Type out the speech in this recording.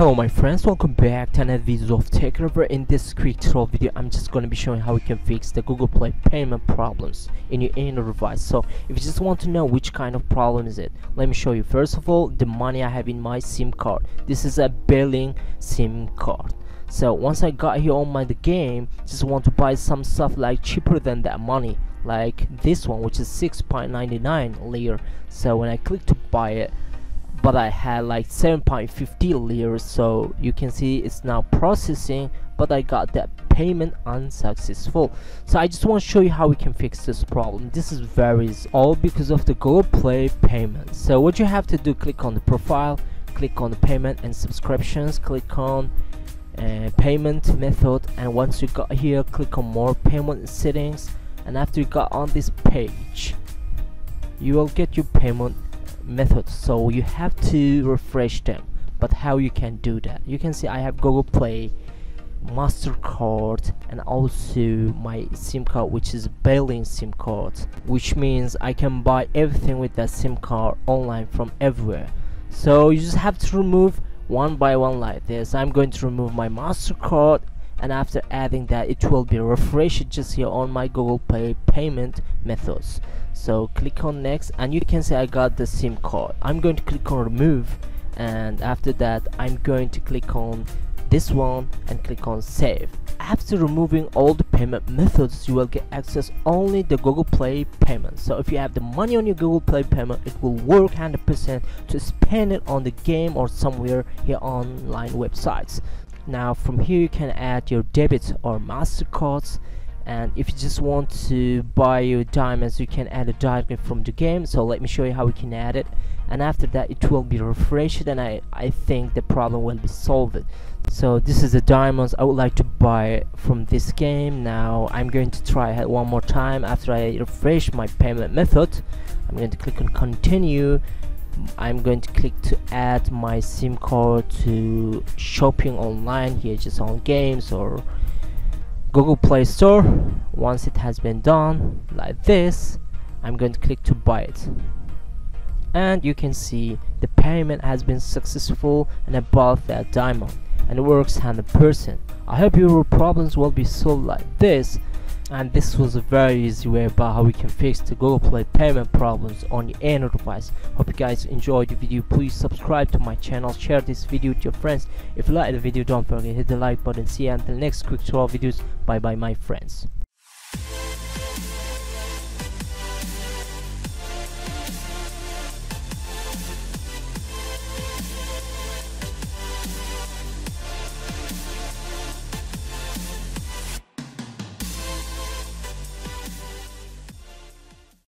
Hello my friends, welcome back to another video of TechRiver. In this quick tutorial video, I'm just going to be showing how you can fix the Google Play payment problems in your Android device. So if you just want to know which kind of problem is it, let me show you. First of all, the money I have in my SIM card. This is a billing SIM card. So once I got here on my the game, just want to buy some stuff like cheaper than that money, like this one which is 6.99 lira. So when I click to buy it, but I had like 7.50 lira so you can see it's now processing but I got that payment unsuccessful. So I just want to show you how we can fix this problem. This is very all because of the Google Play payment. So what you have to do click on the profile click on the payment and subscriptions click on uh, payment method and once you got here click on more payment settings and after you got on this page you will get your payment methods so you have to refresh them. But how you can do that? You can see I have Google Play MasterCard and also my SIM card which is billing SIM card which means I can buy everything with that SIM card online from everywhere. So you just have to remove one by one like this. I'm going to remove my MasterCard and after adding that it will be refreshed just here on my Google Pay payment methods. So click on next and you can see I got the SIM card. I'm going to click on remove and after that I'm going to click on this one and click on save. After removing all the payment methods you will get access only the Google Play payment. So if you have the money on your Google Play payment it will work 100% to spend it on the game or somewhere here online websites now from here you can add your debit or mastercards and if you just want to buy your diamonds you can add a diamond from the game. So let me show you how we can add it. And after that it will be refreshed and I, I think the problem will be solved. So this is the diamonds I would like to buy from this game. Now I'm going to try it one more time. After I refresh my payment method I'm going to click on continue I'm going to click to add my SIM card to shopping online here just on games or Google Play Store. Once it has been done like this I'm going to click to buy it. And you can see the payment has been successful and bought that diamond and it works 100% I hope your problems will be solved like this and this was a very easy way about how we can fix the Google Play payment problems on your Android device. Hope you guys enjoyed the video. Please subscribe to my channel, share this video with your friends. If you like the video, don't forget to hit the like button. See you until next quick tutorial videos. Bye bye my friends.